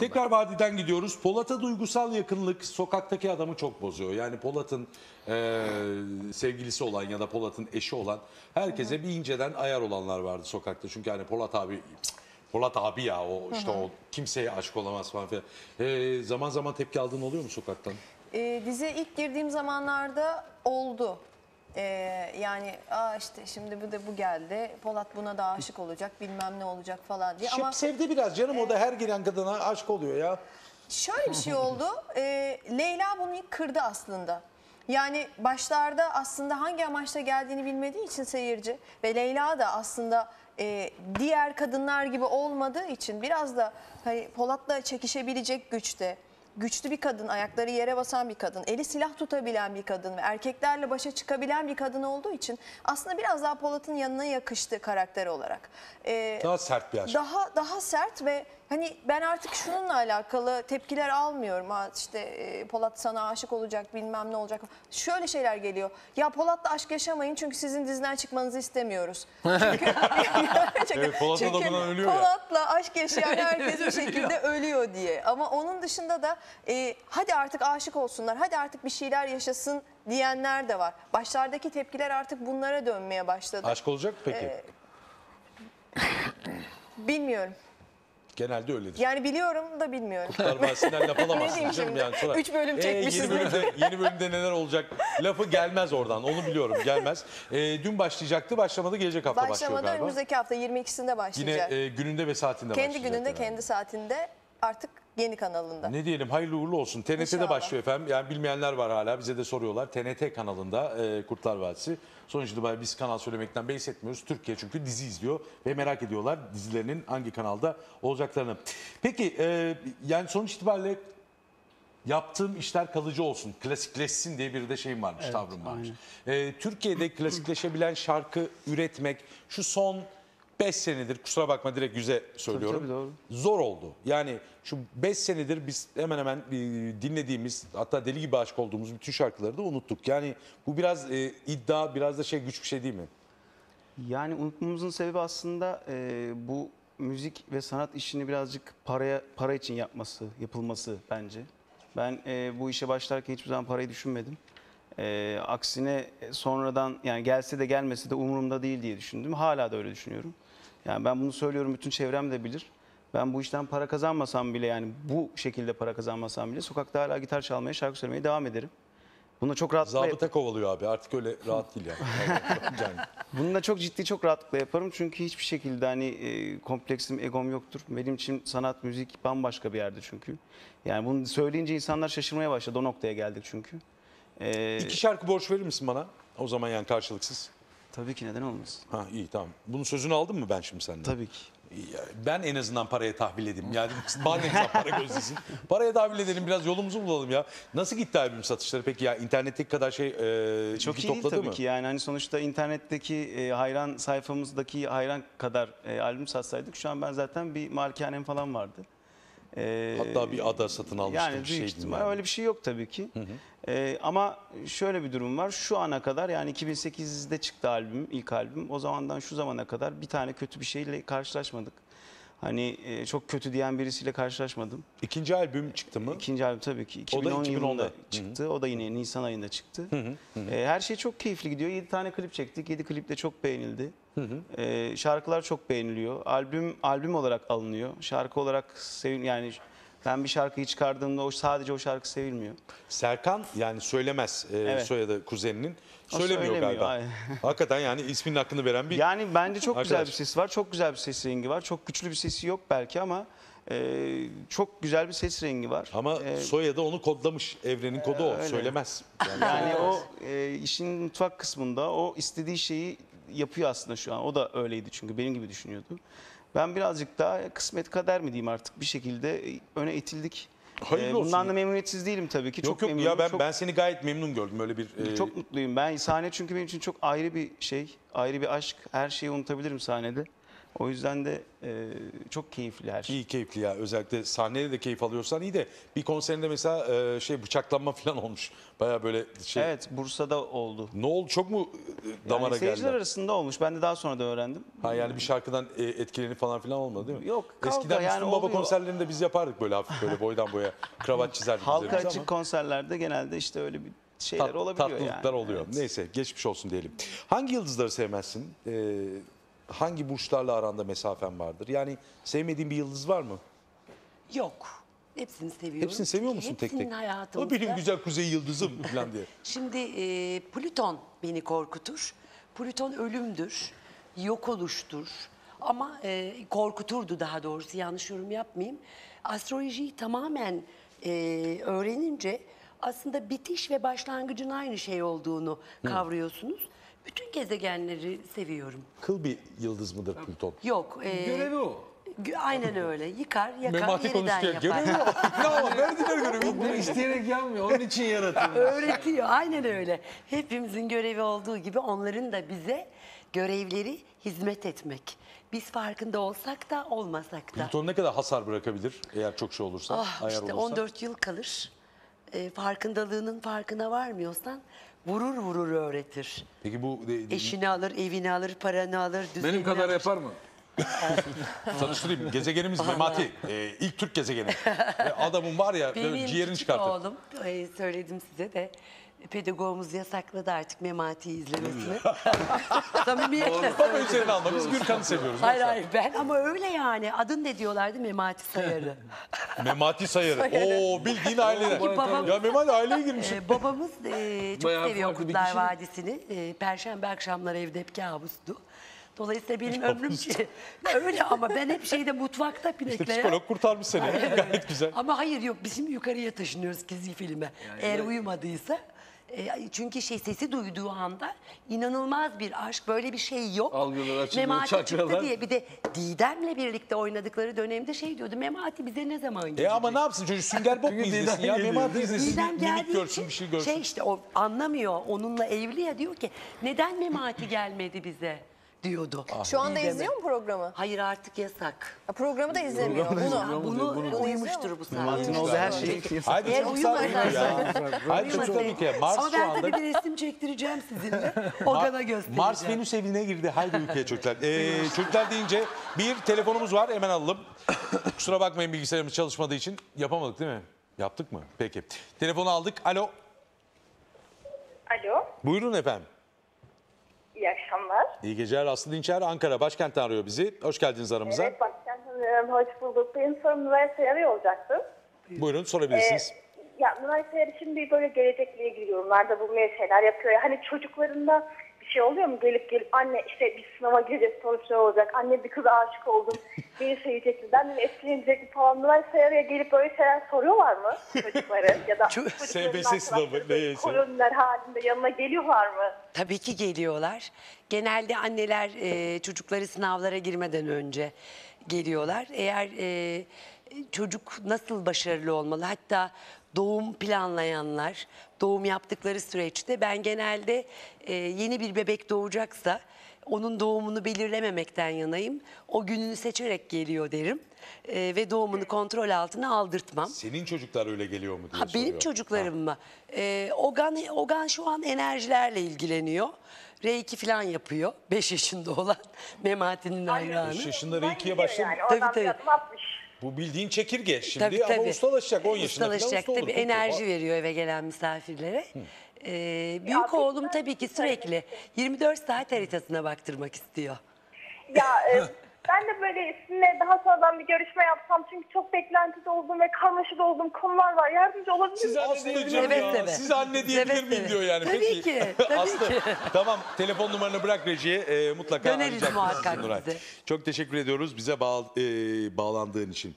Tekrar vadiden gidiyoruz. Polat'a duygusal yakınlık sokaktaki adamı çok bozuyor. Yani Polat'ın e, sevgilisi olan ya da Polat'ın eşi olan herkese bir inceden ayar olanlar vardı sokakta. Çünkü hani Polat abi Polat abi ya o işte o kimseye aşık olamaz falan filan. E, zaman zaman tepki aldığın oluyor mu sokaktan? Ee, diziye ilk girdiğim zamanlarda oldu. Ee, yani Aa işte şimdi bu da bu geldi. Polat buna da aşık olacak bilmem ne olacak falan diye. Ama sevdi biraz canım o da her giren kadına aşk oluyor ya. şöyle bir şey oldu. Ee, Leyla bunu ilk kırdı aslında. Yani başlarda aslında hangi amaçla geldiğini bilmediği için seyirci ve Leyla da aslında e, diğer kadınlar gibi olmadığı için biraz da hani Polat'la çekişebilecek güçte. Güçlü bir kadın, ayakları yere basan bir kadın, eli silah tutabilen bir kadın ve erkeklerle başa çıkabilen bir kadın olduğu için aslında biraz daha Polat'ın yanına yakıştı karakter olarak. Ee, Daha sert bir aşk. daha daha sert ve hani ben artık şununla alakalı tepkiler almıyorum. Ha işte e, Polat sana aşık olacak bilmem ne olacak. Şöyle şeyler geliyor. Ya Polat'la aşk yaşamayın çünkü sizin diziden çıkmanızı istemiyoruz. Çünkü Evet, Polat da çünkü buna ölüyor ya. Polat'la aşk yaşayan herkes bir şekilde ölüyor diye. Ama onun dışında da e, hadi artık aşık olsunlar. Hadi artık bir şeyler yaşasın diyenler de var. Başlardaki tepkiler artık bunlara dönmeye başladı. Aşk olacak peki? Ee, Bilmiyorum. Genelde öyledir. Yani biliyorum da bilmiyorum. Kurtlar Vadisi'nden laf alamazsın diyeyim canım şimdi? yani. Sonra, Üç bölüm "Ee, çekmişiz." yeni, bölümde, yeni bölümde neler olacak? Lafı gelmez oradan onu biliyorum gelmez. Ee, dün başlayacaktı başlamadı gelecek hafta başlıyor Başlamadan galiba. önümüzdeki hafta 22'sinde Yine başlayacak. e, gününde ve saatinde kendi başlayacak. gününde, herhalde. kendi saatinde artık yeni kanalında. Ne diyelim hayırlı uğurlu olsun. TNT'de İnşallah. başlıyor efendim. Yani bilmeyenler var hala bize de soruyorlar. TNT kanalında e, Kurtlar Vadisi. Sonuç itibariyle biz kanal söylemekten beis etmiyoruz. Türkiye çünkü dizi izliyor ve merak ediyorlar dizilerinin hangi kanalda olacaklarını. Peki e, yani sonuç itibariyle yaptığım işler kalıcı olsun, klasikleşsin diye bir de şeyim varmış, tavrım varmış. E, Türkiye'de klasikleşebilen şarkı üretmek şu son 5 senedir kusura bakma direkt yüze söylüyorum. tabii, doğru. Zor oldu. Yani şu 5 senedir biz hemen hemen e, dinlediğimiz hatta deli gibi aşık olduğumuz bütün şarkıları da unuttuk. Yani bu biraz e, iddia biraz da şey güç bir şey değil mi? Yani unutmamızın sebebi aslında e, bu müzik ve sanat işini birazcık paraya para için yapması, yapılması bence. Ben e, bu işe başlarken hiçbir zaman parayı düşünmedim. E, aksine sonradan yani gelse de gelmese de umurumda değil diye düşündüm. Hala da öyle düşünüyorum. Yani ben bunu söylüyorum bütün çevrem de bilir. Ben bu işten para kazanmasam bile yani bu şekilde para kazanmasam bile sokakta hala gitar çalmaya, şarkı söylemeye devam ederim. Buna çok rahatlıkla Zabıta kovalıyor abi artık öyle rahat değil yani. yani. Bunu da çok ciddi, çok rahatlıkla yaparım. Çünkü hiçbir şekilde hani e, kompleksim, egom yoktur. Benim için sanat, müzik bambaşka bir yerde çünkü. Yani bunu söyleyince insanlar şaşırmaya başladı. O noktaya geldik çünkü. E, İki şarkı borç verir misin bana? O zaman yani karşılıksız. Tabii ki neden olmasın? Ha iyi tamam. Bunun sözünü aldın mı ben şimdi senden? Tabii ki. Ben en azından paraya tahvil edeyim. Yani bana ne güzel para gözlesin. Paraya tahvil edelim biraz yolumuzu bulalım ya. Nasıl gitti albüm satışları peki ya? internetteki kadar şey e, Çok iyi değil topladı tabii mı? ki yani hani sonuçta internetteki e, hayran sayfamızdaki hayran kadar e, albüm satsaydık şu an ben zaten bir malikanem falan vardı. E, Hatta bir ada satın almıştım. Yani bir şeydi ihtimal yani. öyle bir şey yok tabii ki. Ee, ama şöyle bir durum var. Şu ana kadar yani 2008'de çıktı albüm, ilk albüm. O zamandan şu zamana kadar bir tane kötü bir şeyle karşılaşmadık. Hani e, çok kötü diyen birisiyle karşılaşmadım. İkinci albüm çıktı mı? İkinci albüm tabii ki O da 2010 2010'da. yılında çıktı. O da yine Nisan ayında çıktı. Ee, her şey çok keyifli gidiyor. 7 tane klip çektik. 7 klip de çok beğenildi. Ee, şarkılar çok beğeniliyor. Albüm albüm olarak alınıyor. Şarkı olarak sevin yani ben bir şarkıyı çıkardığımda o sadece o şarkı sevilmiyor. Serkan yani söylemez e, Evet. soyadı kuzeninin. Söylemiyor, söylemiyor, galiba. aynen. Hakikaten yani isminin hakkını veren bir... Yani bence çok güzel Arkadaş. bir sesi var. Çok güzel bir ses rengi var. Çok güçlü bir sesi yok belki ama e, çok güzel bir ses rengi var. Ama E, soyadı onu kodlamış. Evrenin kodu o. öyle. Söylemez. Yani, Yani o e, işin mutfak kısmında o istediği şeyi yapıyor aslında şu an. O da öyleydi çünkü benim gibi düşünüyordu. Ben birazcık daha kısmet kader mi diyeyim artık bir şekilde e, öne itildik. Hayırlı E, olsun. Bundan da memnuniyetsiz değilim tabii ki. Yok çok yok memnunum. ya ben çok, ben seni gayet memnun gördüm. Öyle bir e, çok mutluyum. Ben sahne çünkü benim için çok ayrı bir şey, ayrı bir aşk. Her şeyi unutabilirim sahnede. O yüzden de e, çok keyifli her şey. İyi keyifli ya. Özellikle sahnede de keyif alıyorsan iyi de bir konserinde mesela e, şey bıçaklanma falan olmuş. Baya böyle şey. Evet Bursa'da oldu. Ne oldu? Çok mu e, damara Yani seyirciler geldi? arasında olmuş. Ben de daha sonra da öğrendim. Ha yani bir şarkıdan e, etkilenip falan filan olmadı değil mi? Yok, kavga Eskiden yani Müslüm Baba konserlerinde biz yapardık böyle hafif böyle boydan boya kravat çizerdik. Halka açık ama konserlerde genelde işte öyle bir şeyler tat- olabiliyor tatlılıklar yani. oluyor. Evet. Neyse geçmiş olsun diyelim. Hangi yıldızları sevmezsin? Ee, hangi burçlarla aranda mesafen vardır? Yani sevmediğin bir yıldız var mı? Yok. Hepsini seviyorum. Hepsini seviyor musun tek hepsinin tek? hayatımızda. O benim güzel kuzey yıldızım falan diye. Şimdi e, Plüton beni korkutur. Plüton ölümdür, yok oluştur. Ama e, korkuturdu daha doğrusu yanlış yorum yapmayayım. Astrolojiyi tamamen e, öğrenince aslında bitiş ve başlangıcın aynı şey olduğunu kavruyorsunuz. Bütün gezegenleri seviyorum. Kıl bir yıldız mıdır Plüton? Yok. e, Görevi o. gö- Aynen öyle. Yıkar, yakar, Memati yeniden konuşuyor. yapar. Görevi o. Bravo. Verdiler görevi. Bunu isteyerek yapmıyor. Onun için yaratılmış. Öğretiyor. Aynen öyle. Hepimizin görevi olduğu gibi onların da bize görevleri hizmet etmek. Biz farkında olsak da olmasak da. Plüton ne kadar hasar bırakabilir eğer çok şey olursa? Ah ayar işte olursa? 14 yıl kalır. E, farkındalığının farkına varmıyorsan vurur vurur öğretir. Peki bu de- de- Eşini alır, evini alır, paranı alır, düzenini Benim kadar alır. yapar mı? tanıştırayım. Gezegenimiz Memati. Ee, ilk Türk gezegeni. Ve adamın var ya böyle Benim ciğerini küçük çıkartır. oğlum, e, söyledim size de pedagogumuz yasakladı artık Memati'yi izlemesini. Samimiyetle Baba söylüyorum. üzerine alma. Biz Gürkan'ı seviyoruz. Hayır Yoksa- hayır ben ama öyle yani. Adın ne diyorlardı? Memati Sayarı. Memati Sayarı. Oo bildiğin. Peki babam- Ya Memati aileye girmiş. Ee, babamız e, çok Bayağı seviyor farklı bir Kurtlar kişi. Vadisi'ni. Ee, Perşembe akşamları evde hep kabustu. Dolayısıyla benim ömrüm öyle ama ben hep şeyde mutfakta İşte pinekleyen. psikolog kurtarmış seni. Gayet güzel. Ama hayır yok biz şimdi yukarıya taşınıyoruz çizgi filme. Eğer uyumadıysa. E, çünkü şey sesi duyduğu anda inanılmaz bir aşk böyle bir şey yok. Algılar açılıyor, Memati çıktı çakralar. diye bir de Didem'le birlikte oynadıkları dönemde şey diyordu. Memati bize ne zaman E gelecek? ama ne yapsın çocuk sünger bob mu izlesin ya? Memati izlesin. Didem geldiği görsün için bir şey görsün. Şey işte o anlamıyor. Onunla evli ya diyor ki neden Memati gelmedi bize diyordu. Şu anda Didem'e. izliyor mu programı? Hayır artık yasak. Ha, Programı da izlemiyor. Bunu. Bunu- Bunu, Bunu uymuştur bu Memati'nin saatte. olduğu her şey Haydi Eğer çocuklar uyuyor ya. uyumadıysa- Haydi çocuklar uyuyor. Mars Ama ben anda... tabii bir resim çektireceğim sizinle. Ogan'a göstereceğim. Mars Venüs evine girdi. Haydi ülkeye çocuklar. Ee, çocuklar deyince bir telefonumuz var. Hemen alalım. Kusura bakmayın bilgisayarımız çalışmadığı için. Yapamadık değil mi? Yaptık mı? Peki. Telefonu aldık. Alo. Alo, Buyurun efendim. Akşamlar. İyi geceler. Aslı Dinçer Ankara başkentten arıyor bizi. Hoş geldiniz aramıza. Evet, tanıyorum, hoş bulduk. Benim sorum Nuray Sayarı olacaktı. Buyurun sorabilirsiniz. Ee, ya Nuray Sayarı şimdi böyle gelecekle ilgili yorumlarda bulmaya şeyler yapıyor. ya. Hani çocuklarında şey oluyor mu? Gelip gelip anne işte bir sınava gireceğiz sonuçlar olacak. Anne bir kıza aşık oldum. Beni sevecek mi? Benden etkilenecek mi falan. Nuray Sayarı'ya gelip böyle şeyler soruyorlar mı çocukları? ya da SBS sınavı, neyse. Koloniler halinde yanına geliyorlar mı? Tabii ki geliyorlar. Genelde anneler e, çocukları sınavlara girmeden önce geliyorlar. Eğer e, çocuk nasıl başarılı olmalı hatta doğum planlayanlar doğum yaptıkları süreçte ben genelde e, yeni bir bebek doğacaksa onun doğumunu belirlememekten yanayım. O gününü seçerek geliyor derim. E, ve doğumunu kontrol altına aldırtmam. Senin çocuklar öyle geliyor mu diye Ha, benim soruyor. çocuklarım mı? Ee, Ogan, Ogan şu an enerjilerle ilgileniyor. R2 falan yapıyor. 5 yaşında olan Memati'nin hayranı. Beş yaşında Ben R2'ye gidiyor başladı. Yani. Tabii, tabii. Bu bildiğin çekirge şimdi Tabii, ama tabii. ustalaşacak 10 yaşında falan Ustalaşacak usta olur. tabii Çok enerji veriyor eve gelen misafirlere. Ee, büyük peki oğlum tabii ki şey sürekli 24 saat haritasına baktırmak istiyor. Ya e, ben de böyle sizinle daha sonradan bir görüşme yapsam çünkü çok beklentide olduğum ve karmaşada olduğum konular var. Yardımcı olabilir Siz misiniz? anne diyebilir Seve ya. seve. Siz anne diyebilir Seve miyim seve. diyor yani. Tabii Peki. ki, tabii Aslı, ki. tamam telefon numaranı bırak rejiye e, mutlaka Döneriz arayacak muhakkak Nuray. size. Çok teşekkür ediyoruz bize bağ- e, bağlandığın için.